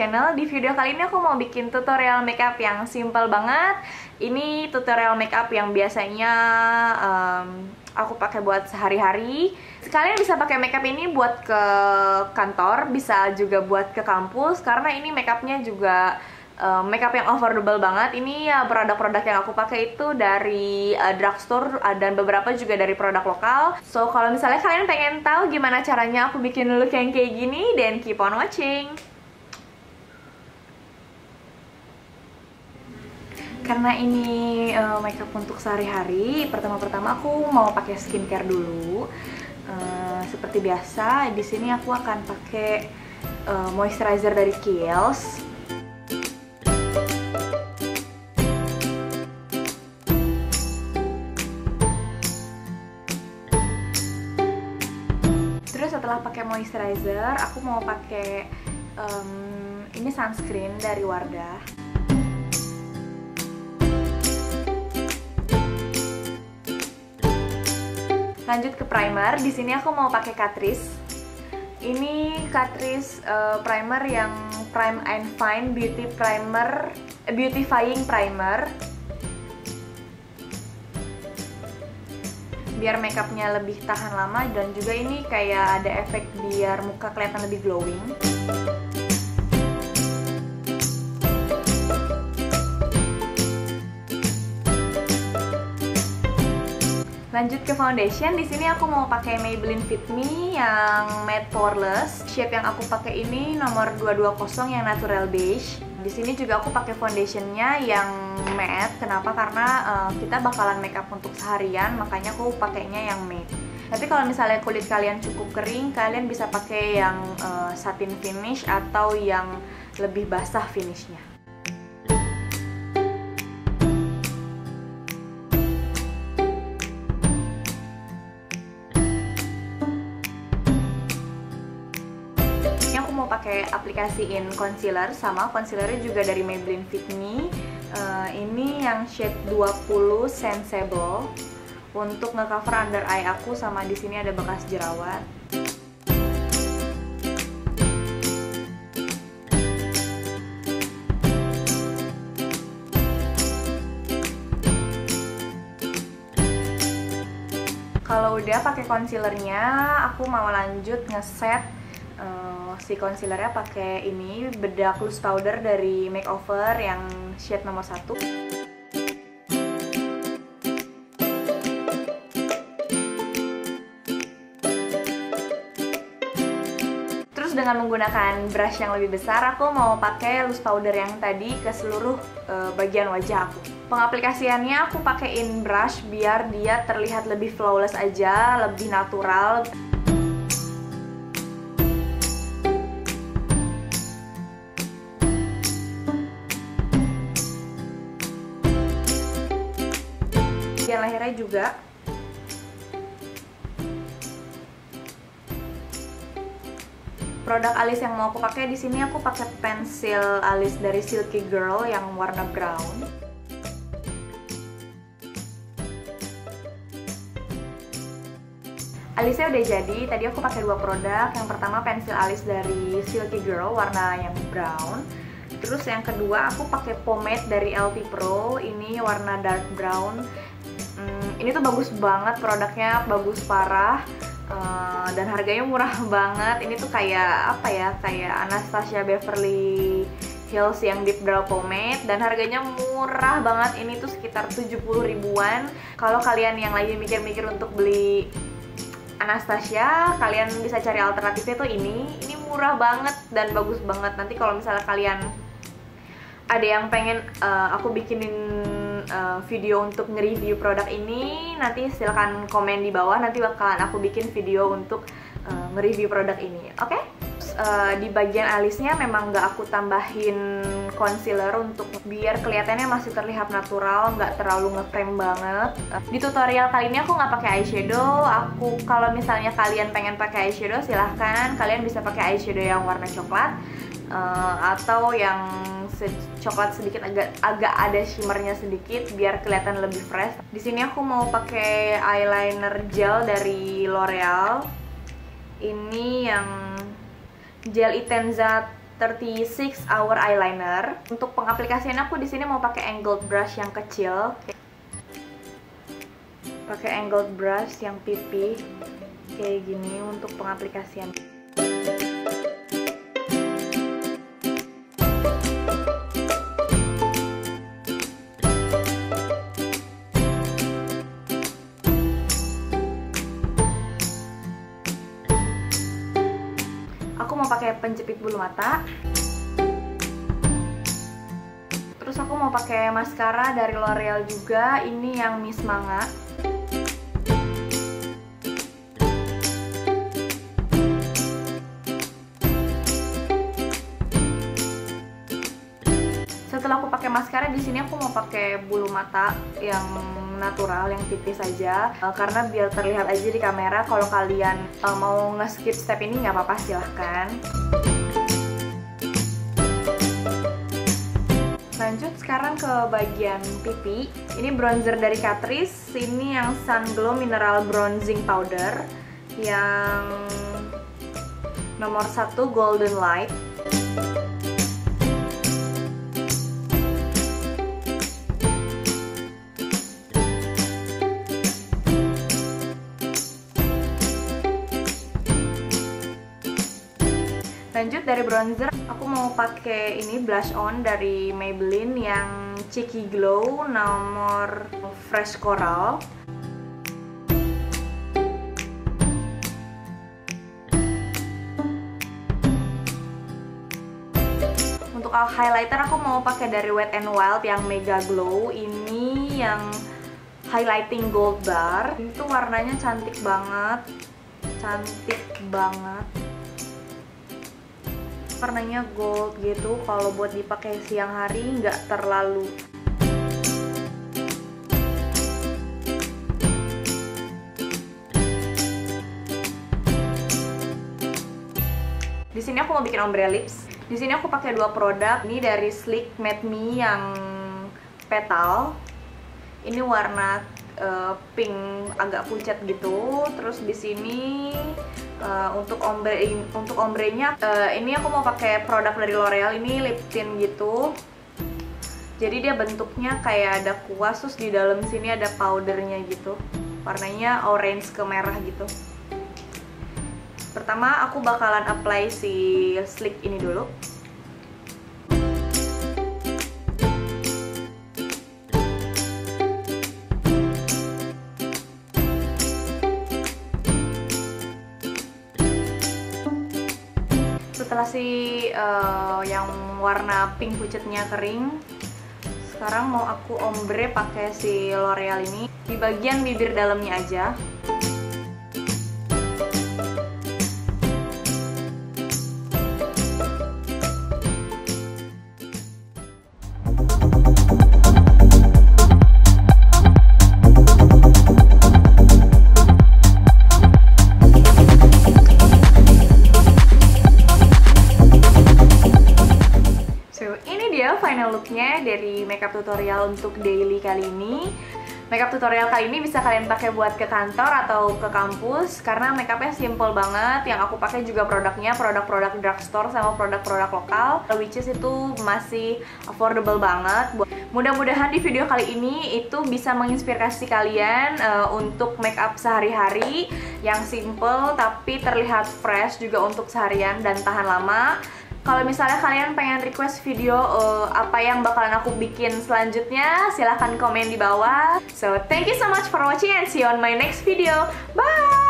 channel Di video kali ini aku mau bikin tutorial makeup yang simple banget Ini tutorial makeup yang biasanya um, aku pakai buat sehari-hari Kalian bisa pakai makeup ini buat ke kantor Bisa juga buat ke kampus Karena ini makeupnya juga uh, makeup yang affordable banget. Ini ya produk-produk yang aku pakai itu dari uh, drugstore uh, dan beberapa juga dari produk lokal. So kalau misalnya kalian pengen tahu gimana caranya aku bikin look yang kayak gini, then keep on watching. Karena ini uh, makeup untuk sehari-hari, pertama-pertama aku mau pakai skincare dulu. Uh, seperti biasa, di sini aku akan pakai uh, moisturizer dari Kiehl's setelah pakai moisturizer aku mau pakai um, ini sunscreen dari Wardah lanjut ke primer. Di sini aku mau pakai Catrice. Ini Catrice uh, primer yang Prime and Fine Beauty Primer uh, Beautifying Primer. Biar makeupnya lebih tahan lama dan juga ini kayak ada efek biar muka kelihatan lebih glowing Lanjut ke foundation, di sini aku mau pakai Maybelline Fit Me yang matte poreless. Shade yang aku pakai ini nomor 220 yang natural beige. Di sini juga aku pakai foundationnya yang matte. Kenapa? Karena uh, kita bakalan makeup untuk seharian, makanya aku pakainya yang matte. Tapi kalau misalnya kulit kalian cukup kering, kalian bisa pakai yang uh, satin finish atau yang lebih basah finishnya. Aplikasiin concealer sama concealernya juga dari Maybelline Fit Me. Uh, ini yang shade 20 Sensible untuk ngecover under eye aku sama di sini ada bekas jerawat. Kalau udah pakai concealernya aku mau lanjut ngeset uh, si concealernya pakai ini bedak loose powder dari makeover yang shade nomor 1 Terus dengan menggunakan brush yang lebih besar, aku mau pakai loose powder yang tadi ke seluruh uh, bagian wajah aku. Pengaplikasiannya aku pakaiin brush biar dia terlihat lebih flawless aja, lebih natural. Bagian lehernya juga. Produk alis yang mau aku pakai di sini aku pakai pensil alis dari Silky Girl yang warna brown. Alisnya udah jadi tadi aku pakai dua produk. Yang pertama pensil alis dari Silky Girl warna yang brown. Terus yang kedua aku pakai pomade dari LV Pro. Ini warna dark brown ini tuh bagus banget produknya bagus parah uh, dan harganya murah banget. Ini tuh kayak apa ya kayak Anastasia Beverly Hills yang deep brow pomade dan harganya murah banget. Ini tuh sekitar 70 ribuan. Kalau kalian yang lagi mikir-mikir untuk beli Anastasia kalian bisa cari alternatifnya tuh ini. Ini murah banget dan bagus banget. Nanti kalau misalnya kalian ada yang pengen uh, aku bikinin uh, video untuk nge-review produk ini nanti silahkan komen di bawah nanti bakalan aku bikin video untuk uh, nge-review produk ini oke? Okay? uh, di bagian alisnya memang nggak aku tambahin concealer untuk biar kelihatannya masih terlihat natural nggak terlalu ngeframe banget. Uh, di tutorial kali ini aku nggak pakai eyeshadow aku kalau misalnya kalian pengen pakai eyeshadow silahkan. Kalian bisa pakai eyeshadow yang warna coklat uh, atau yang coklat sedikit agak agak ada shimmernya sedikit biar kelihatan lebih fresh. Di sini aku mau pakai eyeliner gel dari L'Oreal. Ini yang gel Intenza 36 Hour Eyeliner. Untuk pengaplikasian aku di sini mau pakai angled brush yang kecil. Pakai angled brush yang pipi kayak gini untuk pengaplikasian. Pakai penjepit bulu mata. Terus aku mau pakai maskara dari L'Oreal juga. Ini yang Miss Manga. Setelah aku pakai maskara di sini aku mau pakai bulu mata yang natural yang tipis saja uh, karena biar terlihat aja di kamera kalau kalian uh, mau nge-skip step ini nggak apa-apa silahkan. Lanjut sekarang ke bagian pipi. Ini bronzer dari Catrice. Ini yang Sun Glow Mineral Bronzing Powder yang nomor satu Golden Light lanjut dari bronzer aku mau pakai ini blush on dari Maybelline yang Cheeky Glow nomor Fresh Coral. Untuk highlighter aku mau pakai dari Wet n Wild yang Mega Glow. Ini yang highlighting gold bar. Itu warnanya cantik banget. Cantik banget warnanya gold gitu. Kalau buat dipakai siang hari nggak terlalu. Di sini aku mau bikin ombre lips. Di sini aku pakai dua produk ini dari Sleek Matte Me yang petal. Ini warna uh, pink agak pucat gitu. Terus di sini uh, untuk ombre untuk ombrenya uh, ini aku mau pakai produk dari L'Oreal ini lip tint gitu. Jadi dia bentuknya kayak ada kuas terus di dalam sini ada powdernya gitu. Warnanya orange ke merah gitu. Pertama aku bakalan apply si slick ini dulu setelah si uh, yang warna pink pucetnya kering sekarang mau aku ombre pakai si L'Oreal ini. Di bagian bibir dalamnya aja looknya dari makeup tutorial untuk daily kali ini Makeup tutorial kali ini bisa kalian pakai buat ke kantor atau ke kampus karena makeupnya simple banget. Yang aku pakai juga produknya produk-produk drugstore sama produk-produk lokal, which is itu masih affordable banget. Mudah-mudahan di video kali ini itu bisa menginspirasi kalian uh, untuk makeup sehari-hari yang simple tapi terlihat fresh juga untuk seharian dan tahan lama. Kalau misalnya kalian pengen request video uh, apa yang bakalan aku bikin selanjutnya, silahkan komen di bawah. So, thank you so much for watching and see you on my next video. Bye!